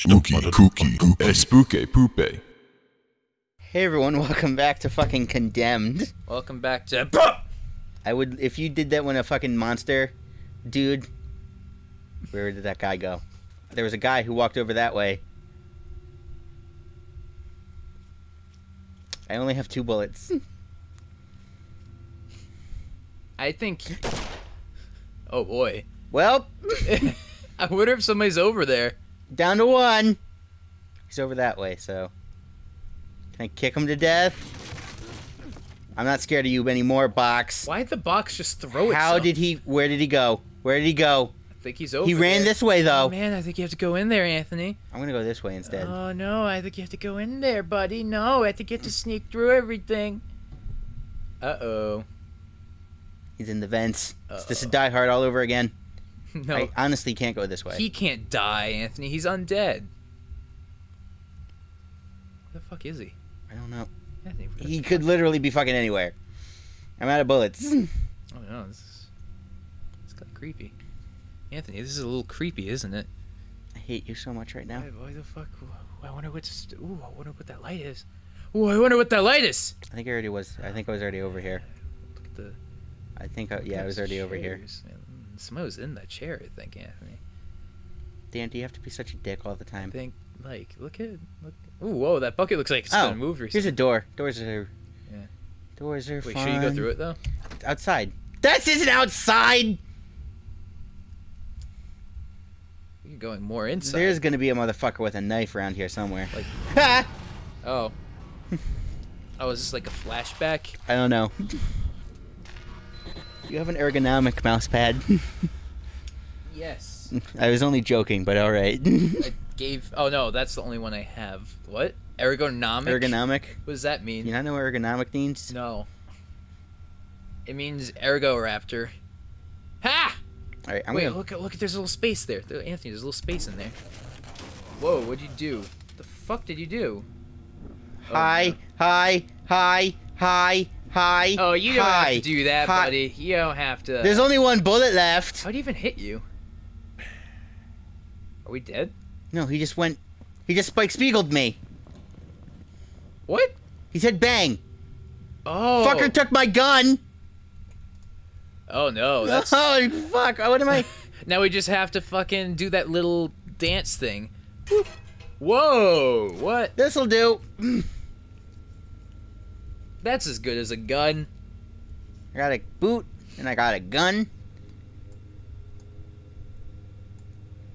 Spooky, kooky, eh, poopy. Spooky Poope. Hey everyone, welcome back to fucking Condemned. Welcome back to. I would if you did that when a fucking monster dude where did that guy go? There was a guy who walked over that way. I only have two bullets. I think. Oh boy. Well, I wonder if somebody's over there. Down to one. He's over that way, so can I kick him to death? I'm not scared of you anymore, box. Why'd the box just throw it? How did he where did he go? Where did he go? I think he's over. He ran there. this way Oh though. man, I think you have to go in there, Anthony. I'm gonna go this way instead. Oh no, I think you have to go in there, buddy. No, I think you have to sneak through everything. Uh oh. He's in the vents. This is Die Hard all over again. No, I honestly can't go this way. he can't die, Anthony. He's undead. Where the fuck is he? I don't know. Anthony, He could literally be fucking anywhere. I'm out of bullets. Oh no, this is it's kind of creepy. Anthony, this is a little creepy, isn't it? I hate you so much right now. Why, why the fuck? I wonder what's. Ooh, I wonder what that light is. Ooh, I wonder what that light is. I think I already was. I think I was already over here. Look at the. I think. I, yeah, I was already over here. Somebody was in that chair, I think, Anthony. Dan, do you have to be such a dick all the time? I think, like, look at, look. Ooh, whoa, that bucket looks like it's Oh, been moved Here's recently. a door. Doors are. Yeah. Doors are Wait, fun. should you go through it though? Outside. This isn't outside. You're going more inside. There's gonna be a motherfucker with a knife around here somewhere. Like- Ha! Oh. oh, is this like a flashback? I don't know. You have an ergonomic mouse pad. Yes. I was only joking, but all right. I gave. Oh no, that's the only one I have. What? Ergonomic. ergonomic. What does that mean? You not know what ergonomic means? No. It means ergo raptor. Ha! All right, I'm Wait, gonna. look at look at there's a little space there. There- Anthony, there's a little space in there. Whoa, what'd you do? The fuck did you do? Oh, Hi, no. hi, hi, hi, hi. Oh, you don't hi, have to do that, hi. buddy. You don't have to. There's only one bullet left. How'd he even hit you? Are we dead? No, he just went. He just Spike Spiegeled me. What? He said bang. Oh. Fucker took my gun. Oh no, that's. Oh fuck! What am I? now we just have to fucking do that little dance thing. Whoa! What? This'll do. That's as good as a gun. I got a boot and I got a gun.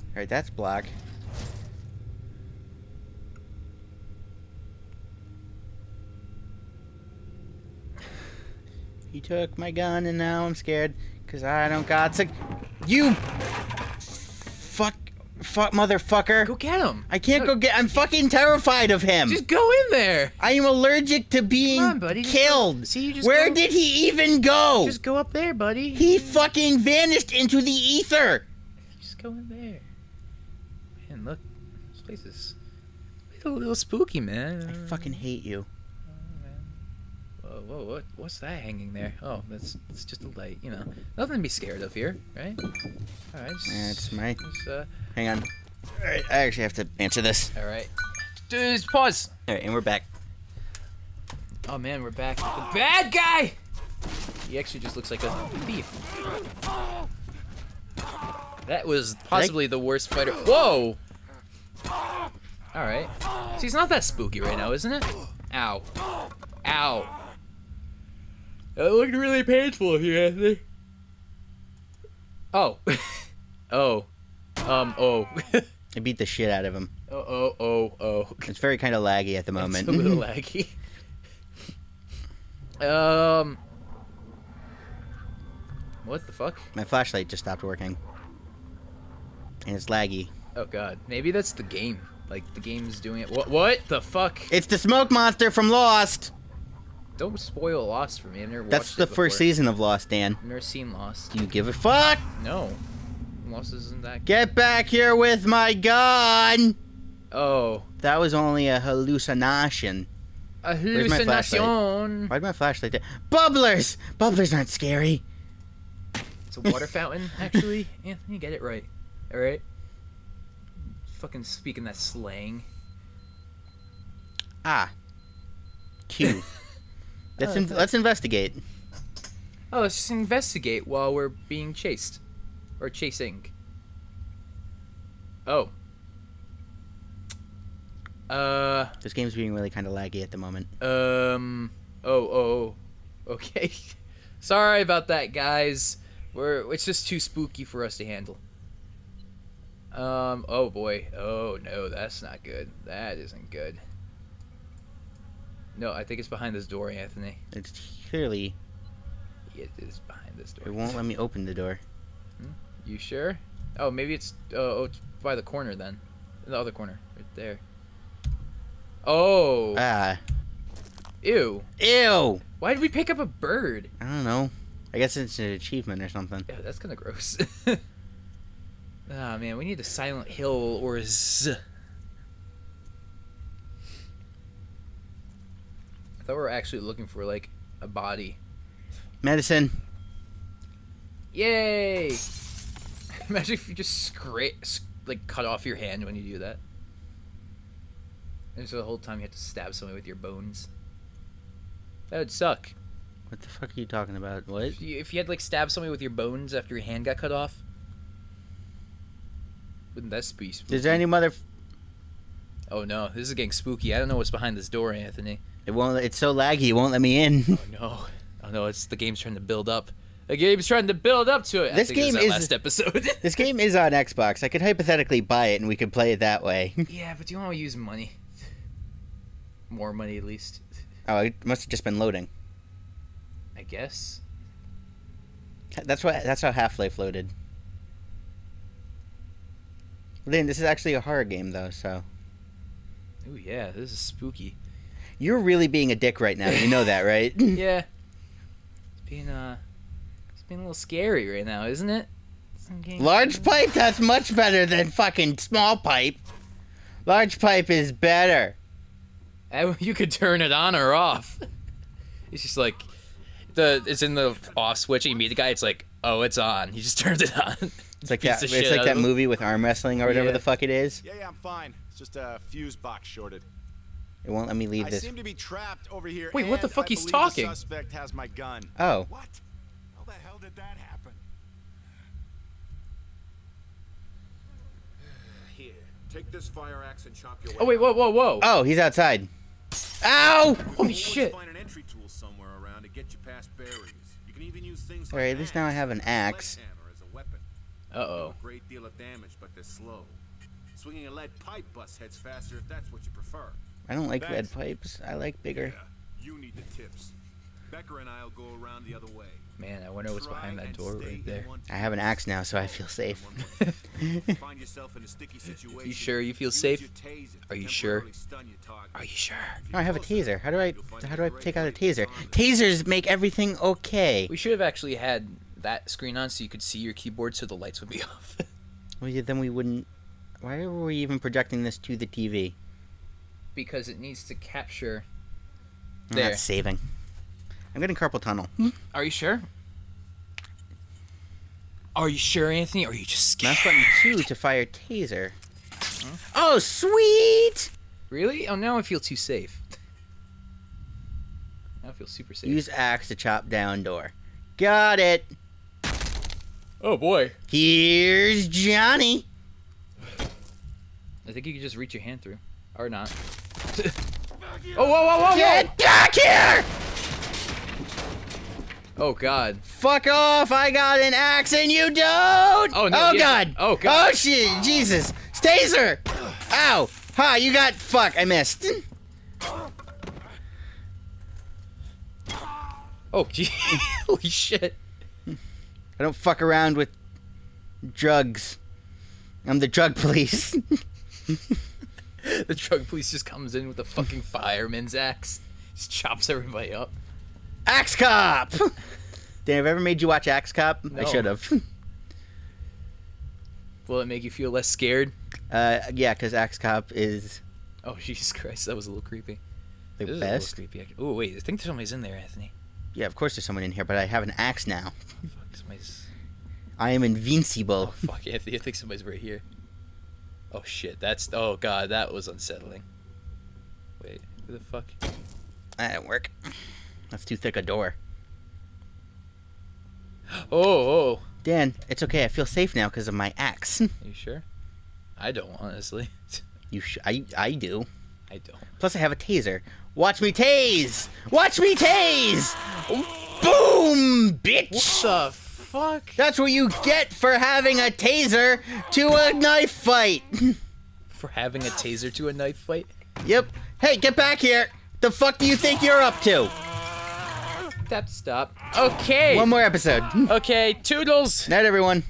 All right, that's black. He took my gun and now I'm scared because I don't got sick. You fuck, fuck, motherfucker! Go get him. I can't go get. I'm fucking terrified of him. Just go in there. I am allergic to being on, buddy, killed. go- see, you just Where go- did he even go? Just go up there, buddy. He fucking vanished into the ether. Just go in there. Man, look, this place is a little spooky, man. I fucking hate you. Whoa, what? What's that hanging there? Oh, that's it's just a light. You know, nothing to be scared of here, right? All right. Just, That's my. uh, Hang on. All right, I actually have to answer this. all right. Just pause. All right, and we're back. Oh man, we're back. The bad guy. He actually just looks like a thief. That was possibly the worst fighter. Whoa! All right. See, he's not that spooky right now, isn't it? Ow. Ow. That looked really painful here, Anthony. Oh. oh. Um. Oh. I beat the shit out of him. oh. Oh. Oh. Oh. It's very kind of laggy at the moment. It's a little laggy. um. What the fuck? my flashlight just stopped working. And it's laggy. Oh god. Maybe that's the game. Like the game's doing it. What? What the fuck? It's the smoke monster from Lost. Don't spoil Lost for me. I've never watched That's the first season of Lost, Dan. I've never seen Lost. Do you give a fuck? No. Lost isn't that. Get back here with my gun. Oh. That was only a hallucination. A Where's my flashlight? Why'd my flashlight? Bubblers! Bubblers aren't scary. It's a water fountain, actually. Anthony, get it right. All right. fucking speaking that slang. Ah. Q. let's Oh, in- let's investigate. Oh, let's just investigate while we're being chased. Or chasing. Oh. Uh, This game's being really kind of laggy at the moment. um, oh, oh, oh. okay. Sorry about that, guys. We're, it's just too spooky for us to handle. Um, oh boy. Oh no, that's not good. That isn't good. No, I think it's behind this door, Anthony. It's clearly It is behind this door. it won't let me open the door. You sure? Oh, maybe it's uh, oh, it's by the corner then. In The other corner, right there. Oh, Ah. ew! Ew. Why did we pick up a bird? I don't know. I guess it's an achievement or something. Yeah, that's kind of gross. Ah man, we need a Silent Hill or a Z. I thought we were actually looking for like a body. Medicine. Yay! Imagine if you just scrape, like cut off your hand when you do that. And so the whole time you have to stab somebody with your bones. That would suck. What the fuck are you talking about? What? If you, if you had like stab somebody with your bones after your hand got cut off, wouldn't that be spooky? Is there any mother? Oh no, this is getting spooky. I don't know what's behind this door, Anthony. It won't. It's so laggy. It won't let me in. Oh no, oh no, it's the game's trying to build up. The game's trying to build up to it. I This it game that is- last episode. this game is on Xbox. I could hypothetically buy it and we could play it that way. yeah, but do you want to use money? More money, at least. oh, it must have just been loading. I guess. That's what. That's how Half Life loaded. Lynn, this is actually a horror game though, so Oh yeah, this is spooky. You're really being a dick right now. You know that, right? Yeah. It's being uh, it's being a little scary right now, isn't it? Large pipe. That's much better than fucking small pipe. Large pipe is better. Uh, You could turn it on or off. It's just like the it's in the off switch. And you meet the guy. It's like, oh, it's on. He just turns it on. It's like Beats that. It's like that movie with arm wrestling or whatever Yeah. the fuck it is. Yeah, yeah, I'm fine. It's just a fuse box shorted. It won't let me leave I this. seem to be trapped over here. Wait, what the fuck? I He's talking. The suspect has my gun. Oh, What? How the hell did that happen? Here, take this fire axe and chop your way Oh wait, whoa, whoa, whoa! oh, he's outside. Ow! Holy shit! find an entry tool somewhere around to get you past barriers. You can even use things Alright, at least now I have an axe. sledgehammer as a weapon. Uh oh. A great deal of damage, but they're slow. Swinging a lead pipe busts heads faster if that's what you prefer. I don't like lead Thanks. pipes. I like bigger. Yeah, you need the tips. Becker and I'll go around the other way. Man, I wonder what's Try behind that door right there. I have an axe now, so I feel safe. Find yourself in a sticky situation. sure you feel safe? your taser to Are you sure? temporarily stun your target. Are you sure? No, I have a taser. How do I? How do I take out a taser? Tasers make everything okay. We should have actually had that screen on so you could see your keyboard so the lights would be off. Well, yeah, then we wouldn't. Why were we even projecting this to the TV? Because it needs to capture. I'm There. not saving. I'm getting carpal tunnel. Hmm? Are you sure? Are you sure, Anthony? Or are you just scared? Mouse button two to fire taser. Oh, sweet! Really? Oh, now I feel too safe. Now I feel super safe. Use axe to chop down door. Got it. oh boy. Here's Johnny. I think you could just reach your hand through, or not. Oh, whoa, whoa, whoa, whoa! Get back here! Oh God. Fuck off! I got an axe and you don't. Oh, no, Oh yeah. god! Oh, God. Oh shit! Jesus! Staser! Ow! Ha! You got fuck! I missed. Oh, gee. holy shit. I don't fuck around with drugs. I'm the drug police. The drug police just comes in with a fucking fireman's axe, just chops everybody up. Axe Cop. Did I ever made you watch Axe Cop? I should have. Will it make you feel less scared? Uh, yeah, because Axe Cop is Oh Jesus Christ, that was a little creepy. the This best. is a little creepy. Oh wait, I think there's somebody's in there, Anthony. Yeah, of course there's someone in here, but I have an axe now. Fuck, somebody's. I am invincible. Oh fuck, Anthony, I think somebody's right here. Oh shit, that's oh god, that was unsettling. Wait, who the fuck? That didn't work. That's too thick a door. Oh, oh, Dan, it's okay. I feel safe now because of my axe. you sure? I don't honestly. you sh- I I do. I don't. Plus, I have a taser. Watch me tase! Watch me tase! Boom, bitch! the fuck? That's what you get for having a taser to a knife fight. For having a taser to a knife fight? yep. Hey, get back here. The fuck do you think you're up to? Tap stop. Okay. One more episode. Okay, toodles. Night, everyone.